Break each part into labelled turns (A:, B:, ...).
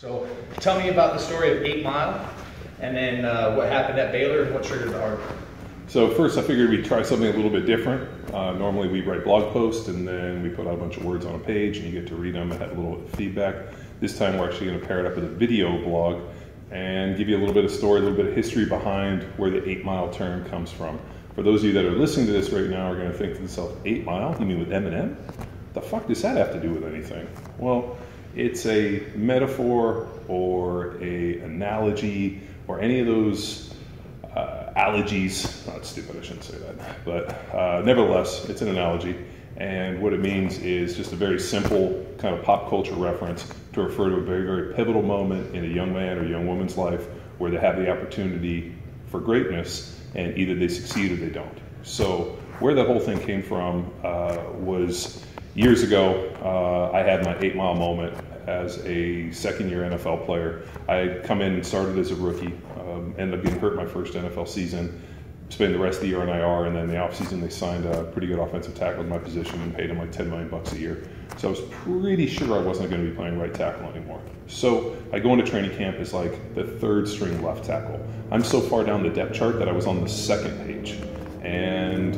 A: So tell me about the story of Eight Mile, and then uh, what happened at Baylor, and what triggered the article.
B: So first, I figured we'd try something a little bit different. Uh, normally, we write blog posts and then we put out a bunch of words on a page, and you get to read them and have a little bit of feedback. This time, we're actually going to pair it up with a video blog and give you a little bit of story, a little bit of history behind where the eight mile term comes from. For those of you that are listening to this right now, are going to think to themselves, eight mile? You mean with Eminem? What the fuck does that have to do with anything? Well, it's a metaphor or a analogy or any of those uh, allergies. Not stupid, I shouldn't say that, but uh, nevertheless, it's an analogy. And what it means is just a very simple kind of pop culture reference to refer to a very, very pivotal moment in a young man or young woman's life where they have the opportunity for greatness and either they succeed or they don't. So, where that whole thing came from uh, was years ago, uh, I had my eight mile moment as a second year NFL player. I had come in and started as a rookie, um, ended up getting hurt my first NFL season, spent the rest of the year on IR, and then the offseason they signed a pretty good offensive tackle in my position and paid him like 10 million bucks a year. So I was pretty sure I wasn't going to be playing right tackle anymore. So I go into training camp as like the third string left tackle. I'm so far down the depth chart that I was on the second page. And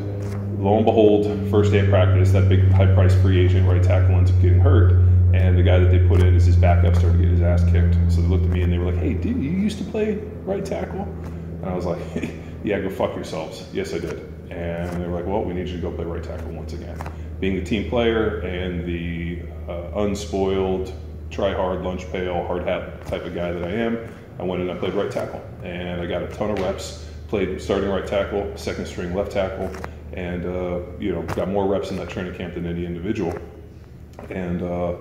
B: lo and behold, first day of practice, that big high priced free agent right tackle ends up getting hurt. And the guy that they put in as his backup started getting his ass kicked. So they looked at me and they were like, hey, dude, you used to play right tackle? And I was like, yeah, go fuck yourselves. Yes, I did. And they were like, well, we need you to go play right tackle once again. Being the team player and the uh, unspoiled, try hard, lunch pail, hard hat type of guy that I am, I went and I played right tackle. And I got a ton of reps, played starting right tackle, second string left tackle, and uh, you know got more reps in that training camp than any individual. And uh,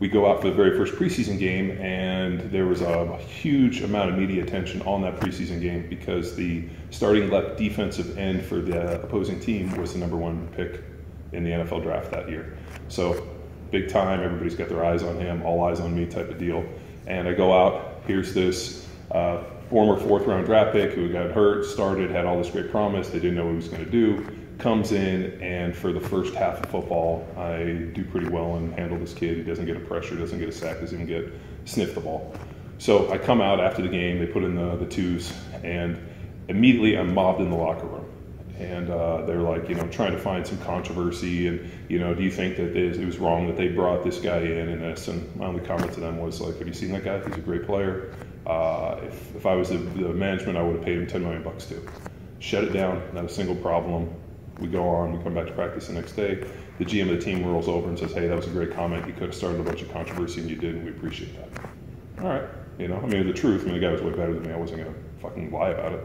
B: we go out for the very first preseason game, and there was a huge amount of media attention on that preseason game because the starting left defensive end for the opposing team was the number one pick in the NFL draft that year. So big time, everybody's got their eyes on him, all eyes on me type of deal. And I go out, here's this uh, former fourth round draft pick who got hurt, started, had all this great promise, they didn't know what he was going to do comes in, and for the first half of football, I do pretty well and handle this kid. He doesn't get a pressure, doesn't get a sack, doesn't even get sniff the ball. So I come out after the game, they put in the, the twos, and immediately I'm mobbed in the locker room. And uh, they're like, you know, trying to find some controversy, and you know, do you think that it was wrong that they brought this guy in and this? And my only comment to them was like, have you seen that guy? He's a great player. Uh, if, if I was the, the management, I would have paid him 10 million bucks too. Shut it down, not a single problem we go on, we come back to practice the next day. The GM of the team rolls over and says, "Hey, that was a great comment. You could have started a bunch of controversy, and you didn't. we appreciate that." All right, you know, I mean, the truth. I mean, the guy was way better than me. I wasn't gonna fucking lie about it.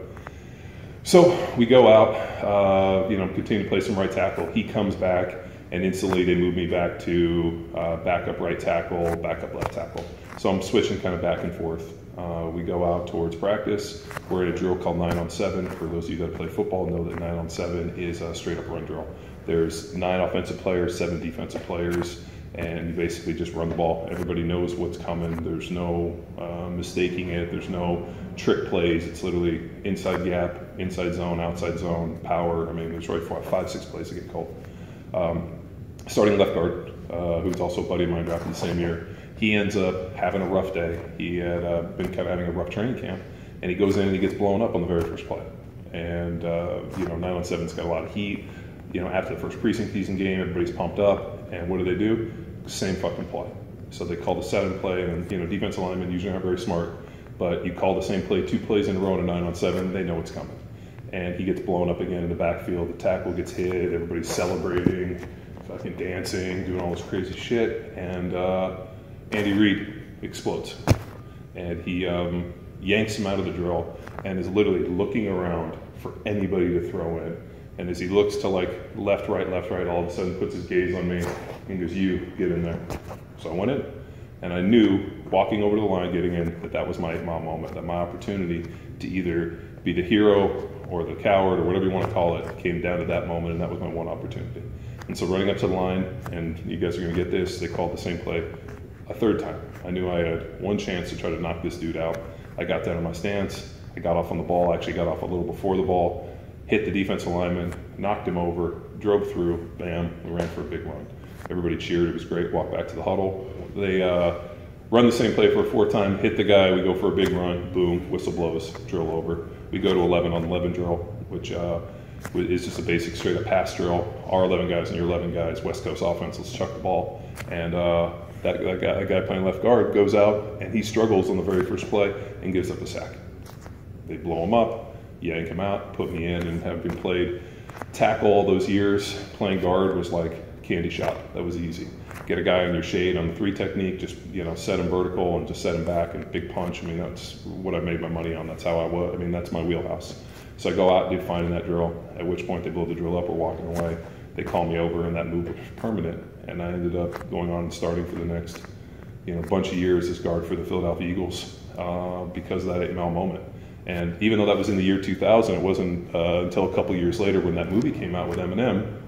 B: So we go out, uh, you know, continue to play some right tackle. He comes back, and instantly they move me back to uh, backup right tackle, backup left tackle. So I'm switching kind of back and forth. Uh, we go out towards practice. We're at a drill called 9 on 7. For those of you that play football, know that 9 on 7 is a straight up run drill. There's nine offensive players, seven defensive players, and you basically just run the ball. Everybody knows what's coming. There's no uh, mistaking it. There's no trick plays. It's literally inside gap, inside zone, outside zone, power. I mean, there's four, five, six plays that get called. Um, starting left guard, uh, who's also a buddy of mine drafted the same year he ends up having a rough day. He had uh, been kind of having a rough training camp, and he goes in and he gets blown up on the very first play. And uh, you know, 917's got a lot of heat. You know, after the first precinct season game, everybody's pumped up, and what do they do? Same fucking play. So they call the seven play, and you know, defensive linemen usually aren't very smart, but you call the same play two plays in a row in a nine on seven, they know what's coming. And he gets blown up again in the backfield. The tackle gets hit. Everybody's celebrating, fucking dancing, doing all this crazy shit, and. Uh, Andy Reid explodes. And he um, yanks him out of the drill and is literally looking around for anybody to throw in. And as he looks to like left, right, left, right, all of a sudden puts his gaze on me and goes, You get in there. So I went in. And I knew walking over to the line, getting in, that that was my mom moment, that my opportunity to either be the hero or the coward or whatever you want to call it came down to that moment, and that was my one opportunity. And so running up to the line, and you guys are going to get this, they called the same play a third time. I knew I had one chance to try to knock this dude out. I got down in my stance. I got off on the ball. I actually got off a little before the ball, hit the defensive lineman, knocked him over, drove through, bam, we ran for a big run. Everybody cheered. It was great. Walked back to the huddle. They, uh, run the same play for a fourth time, hit the guy, we go for a big run, boom, whistle blows, drill over. We go to 11 on 11 drill, which uh, is just a basic straight up pass drill. Our 11 guys and your 11 guys, West Coast offense, let's chuck the ball. And uh, that, that, guy, that guy playing left guard goes out and he struggles on the very first play and gives up the sack. They blow him up, yank him out, put me in, and have been played tackle all those years. Playing guard was like candy shop. That was easy. Get a guy on your shade on the three technique, just you know, set him vertical and just set him back and big punch. I mean, that's what I made my money on. That's how I was. I mean, that's my wheelhouse. So I go out and do finding that drill. At which point they blow the drill up or walking away. They call me over, and that move was permanent. And I ended up going on and starting for the next, you know, bunch of years as guard for the Philadelphia Eagles uh, because of that eight mile moment. And even though that was in the year 2000, it wasn't uh, until a couple years later when that movie came out with Eminem.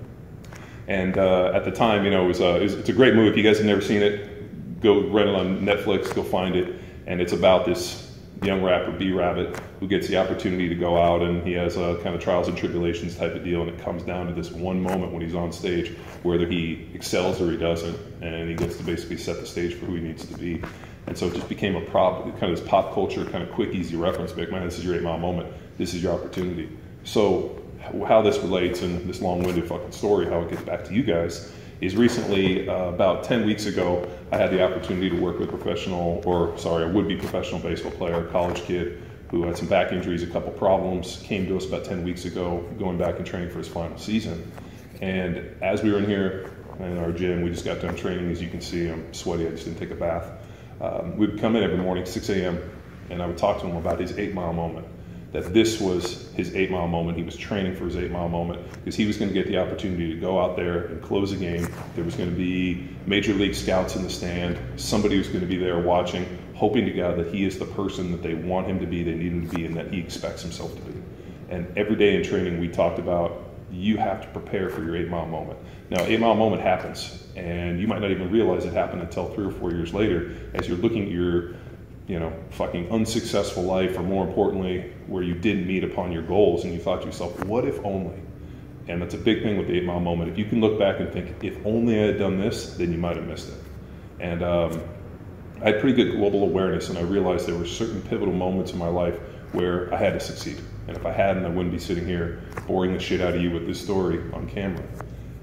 B: And uh, at the time, you know, it was, uh, it's a great movie. If you guys have never seen it, go rent it on Netflix, go find it. And it's about this young rapper, B Rabbit, who gets the opportunity to go out and he has a kind of trials and tribulations type of deal. And it comes down to this one moment when he's on stage, whether he excels or he doesn't. And he gets to basically set the stage for who he needs to be. And so it just became a prop, kind of this pop culture, kind of quick, easy reference. Big man, this is your eight mile moment. This is your opportunity. So how this relates and this long-winded fucking story, how it gets back to you guys, is recently, uh, about 10 weeks ago, I had the opportunity to work with a professional, or sorry, a would-be professional baseball player, college kid, who had some back injuries, a couple problems, came to us about 10 weeks ago, going back and training for his final season. And as we were in here in our gym, we just got done training. As you can see, I'm sweaty, I just didn't take a bath um, we would come in every morning, 6 a.m., and I would talk to him about his eight mile moment. That this was his eight mile moment. He was training for his eight mile moment because he was going to get the opportunity to go out there and close a game. There was going to be major league scouts in the stand. Somebody was going to be there watching, hoping to God that he is the person that they want him to be, they need him to be, and that he expects himself to be. And every day in training, we talked about you have to prepare for your eight mile moment. Now, eight mile moment happens, and you might not even realize it happened until three or four years later as you're looking at your, you know, fucking unsuccessful life, or more importantly, where you didn't meet upon your goals, and you thought to yourself, what if only? And that's a big thing with the eight mile moment. If you can look back and think, if only I had done this, then you might have missed it. And um, I had pretty good global awareness, and I realized there were certain pivotal moments in my life where I had to succeed. And if I hadn't, I wouldn't be sitting here boring the shit out of you with this story on camera.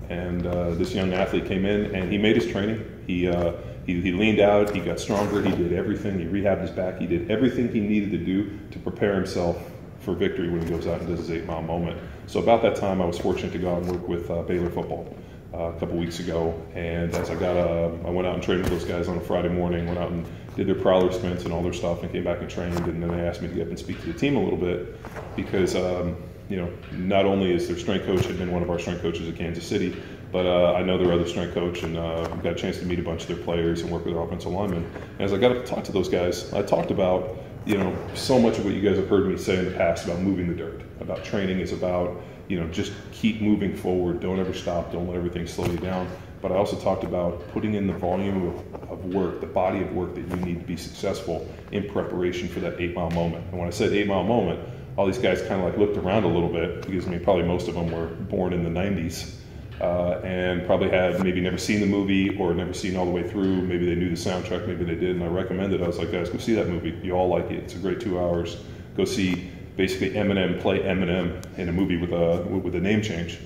B: And uh, this young athlete came in and he made his training. He, uh, he, he, leaned out, he got stronger, he did everything, he rehabbed his back, he did everything he needed to do to prepare himself for victory when he goes out and does his eight mile moment. So, about that time, I was fortunate to go out and work with uh, Baylor football. Uh, a couple weeks ago, and as I got, uh, I went out and trained with those guys on a Friday morning. Went out and did their prowler sprints and all their stuff, and came back and trained. And then they asked me to get up and speak to the team a little bit because um, you know not only is their strength coach had been one of our strength coaches at Kansas City, but uh, I know their other strength coach, and uh, got a chance to meet a bunch of their players and work with their offensive linemen. And as I got to talk to those guys, I talked about you know so much of what you guys have heard me say in the past about moving the dirt, about training is about you know, just keep moving forward. Don't ever stop. Don't let everything slow you down. But I also talked about putting in the volume of, of work, the body of work that you need to be successful in preparation for that eight mile moment. And when I said eight mile moment, all these guys kind of like looked around a little bit because I mean, probably most of them were born in the 90s. Uh, and probably had maybe never seen the movie or never seen all the way through. Maybe they knew the soundtrack, maybe they did, and I recommended. I was like, guys, go see that movie. You all like it. It's a great two hours. Go see basically Eminem play Eminem in a movie with a with a name change,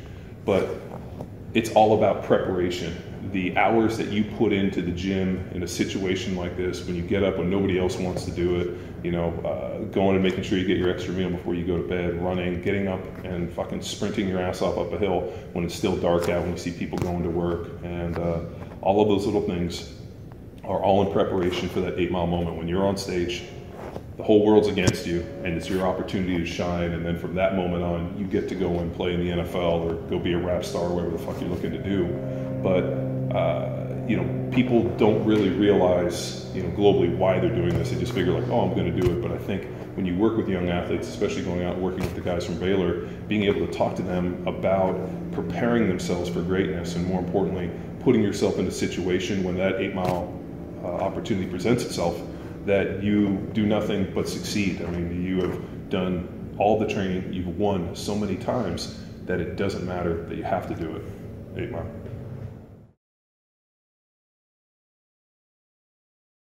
B: but it's all about preparation. The hours that you put into the gym in a situation like this, when you get up when nobody else wants to do it, you know, uh, going and making sure you get your extra meal before you go to bed, running, getting up and fucking sprinting your ass off up a hill when it's still dark out, when you see people going to work, and uh, all of those little things are all in preparation for that eight mile moment. When you're on stage the whole world's against you and it's your opportunity to shine and then from that moment on you get to go and play in the NFL or go be a rap star or whatever the fuck you're looking to do. But uh, you know people don't really realize you know globally why they're doing this they just figure like oh I'm going to do it but I think when you work with young athletes especially going out and working with the guys from Baylor being able to talk to them about preparing themselves for greatness and more importantly putting yourself in a situation when that eight mile uh, opportunity presents itself that you do nothing but succeed. I mean, you have done all the training, you've won so many times that it doesn't matter that you have to do it. Eight mile.